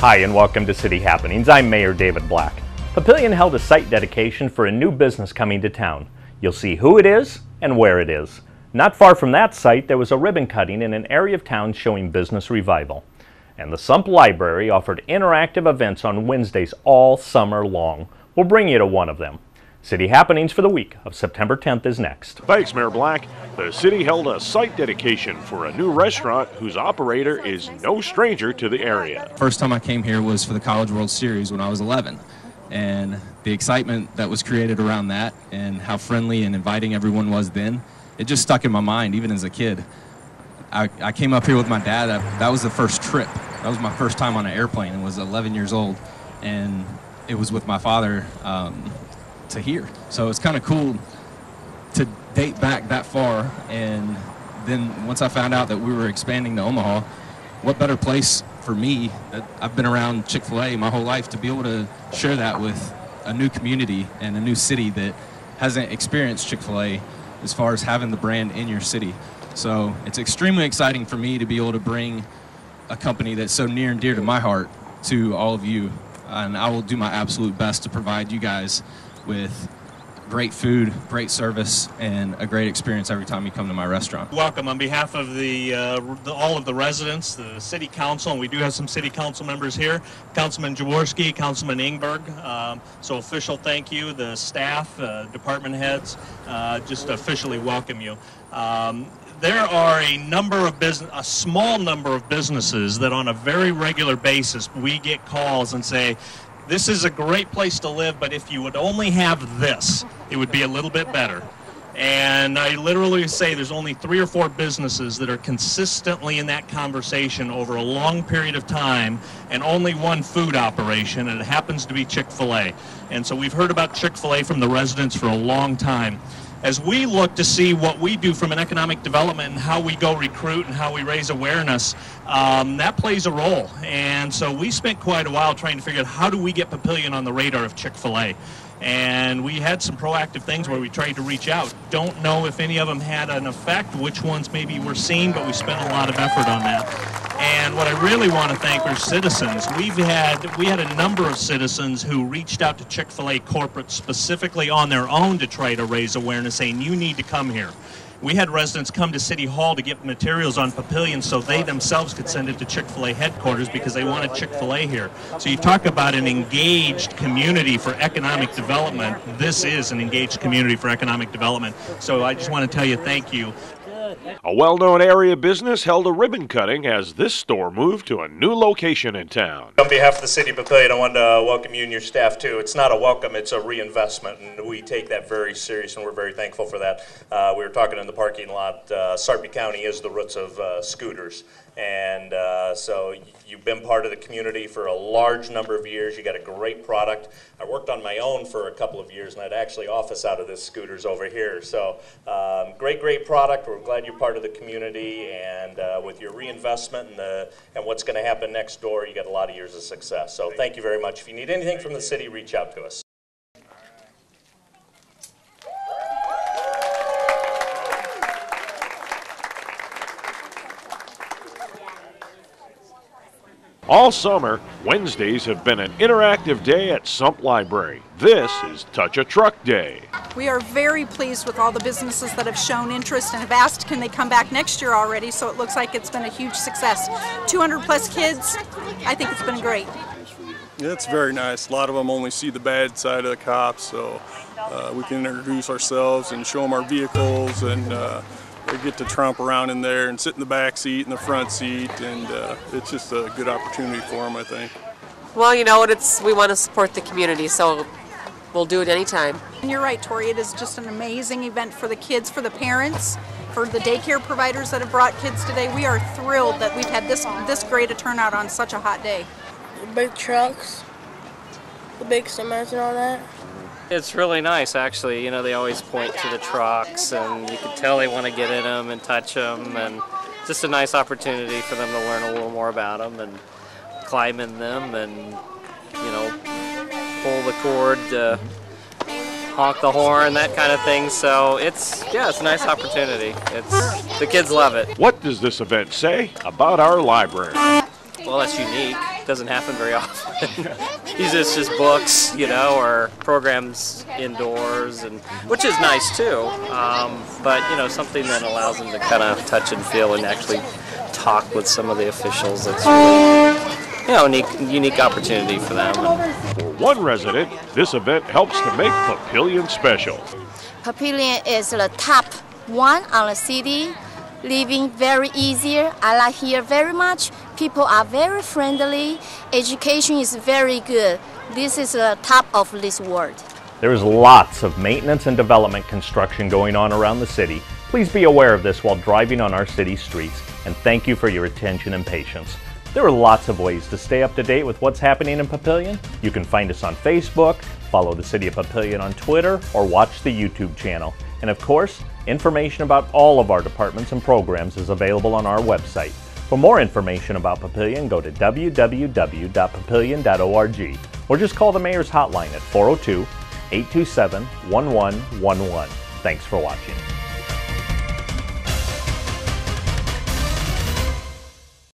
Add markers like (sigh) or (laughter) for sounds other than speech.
Hi, and welcome to City Happenings. I'm Mayor David Black. Papillion held a site dedication for a new business coming to town. You'll see who it is and where it is. Not far from that site, there was a ribbon cutting in an area of town showing business revival. And the Sump Library offered interactive events on Wednesdays all summer long. We'll bring you to one of them. City Happenings for the week of September 10th is next. Thanks, Mayor Black. The city held a site dedication for a new restaurant whose operator is no stranger to the area. First time I came here was for the College World Series when I was 11. And the excitement that was created around that and how friendly and inviting everyone was then, it just stuck in my mind, even as a kid. I, I came up here with my dad. That, that was the first trip. That was my first time on an airplane and was 11 years old. And it was with my father um, to here. So it's kind of cool to date back that far. And then once I found out that we were expanding to Omaha, what better place for me? that I've been around Chick fil A my whole life to be able to share that with a new community and a new city that hasn't experienced Chick fil A as far as having the brand in your city. So it's extremely exciting for me to be able to bring a company that's so near and dear to my heart to all of you. And I will do my absolute best to provide you guys with great food, great service, and a great experience every time you come to my restaurant. Welcome on behalf of the, uh, the, all of the residents, the city council, and we do have some city council members here. Councilman Jaworski, Councilman Ingberg. Um, so official thank you, the staff, uh, department heads, uh, just officially welcome you. Um, there are a number of business, a small number of businesses that on a very regular basis we get calls and say, this is a great place to live, but if you would only have this, it would be a little bit better. And I literally say there's only three or four businesses that are consistently in that conversation over a long period of time, and only one food operation, and it happens to be Chick fil A. And so we've heard about Chick fil A from the residents for a long time as we look to see what we do from an economic development and how we go recruit and how we raise awareness, um, that plays a role. And so we spent quite a while trying to figure out how do we get Papillion on the radar of Chick-fil-A. And we had some proactive things where we tried to reach out. Don't know if any of them had an effect, which ones maybe were seen, but we spent a lot of effort on that. And what I really want to thank are citizens. We've had we had a number of citizens who reached out to Chick-fil-A corporate specifically on their own to try to raise awareness, saying you need to come here. We had residents come to City Hall to get materials on Papillion so they themselves could send it to Chick-fil-A headquarters because they wanted Chick-fil-A here. So you talk about an engaged community for economic development. This is an engaged community for economic development. So I just want to tell you thank you. A well known area business held a ribbon cutting as this store moved to a new location in town. On behalf of the City of Papillion, I want to welcome you and your staff too. It's not a welcome, it's a reinvestment, and we take that very serious and we're very thankful for that. Uh, we were talking in the parking lot, uh, Sarpy County is the roots of uh, scooters. And uh, so you've been part of the community for a large number of years. You got a great product. I worked on my own for a couple of years, and I'd actually office out of this scooters over here. So um, great, great product. We're glad you're part of the community, and uh, with your reinvestment and the and what's going to happen next door, you got a lot of years of success. So thank you very much. If you need anything from the city, reach out to us. All summer, Wednesdays have been an interactive day at Sump Library. This is Touch a Truck Day. We are very pleased with all the businesses that have shown interest and have asked can they come back next year already, so it looks like it's been a huge success. 200 plus kids, I think it's been great. It's very nice. A lot of them only see the bad side of the cops, so uh, we can introduce ourselves and show them our vehicles and uh, they get to tromp around in there and sit in the back seat and the front seat, and uh, it's just a good opportunity for them, I think. Well, you know what? It's we want to support the community, so we'll do it anytime. And you're right, Torri. It is just an amazing event for the kids, for the parents, for the daycare providers that have brought kids today. We are thrilled that we've had this this great a turnout on such a hot day. The big trucks, the big semis, and all that. It's really nice, actually. You know, they always point to the trucks, and you can tell they want to get in them and touch them, and just a nice opportunity for them to learn a little more about them and climb in them, and you know, pull the cord, to honk the horn, that kind of thing. So it's yeah, it's a nice opportunity. It's the kids love it. What does this event say about our library? well, that's unique. It Doesn't happen very often. (laughs) Usually it's just books, you know, or programs indoors, and which is nice too. Um, but you know, something that allows them to kind of touch and feel and actually talk with some of the officials. That's really, you know, unique, unique opportunity for them. For one resident, this event helps to make Papillion special. Papillion is the top one on the city living very easier. I like here very much. People are very friendly. Education is very good. This is the top of this world. There is lots of maintenance and development construction going on around the city. Please be aware of this while driving on our city streets, and thank you for your attention and patience. There are lots of ways to stay up to date with what's happening in Papillion. You can find us on Facebook, follow the City of Papillion on Twitter, or watch the YouTube channel. And of course, information about all of our departments and programs is available on our website. For more information about Papillion, go to www.papillion.org or just call the Mayor's Hotline at 402 827 1111. Thanks for watching.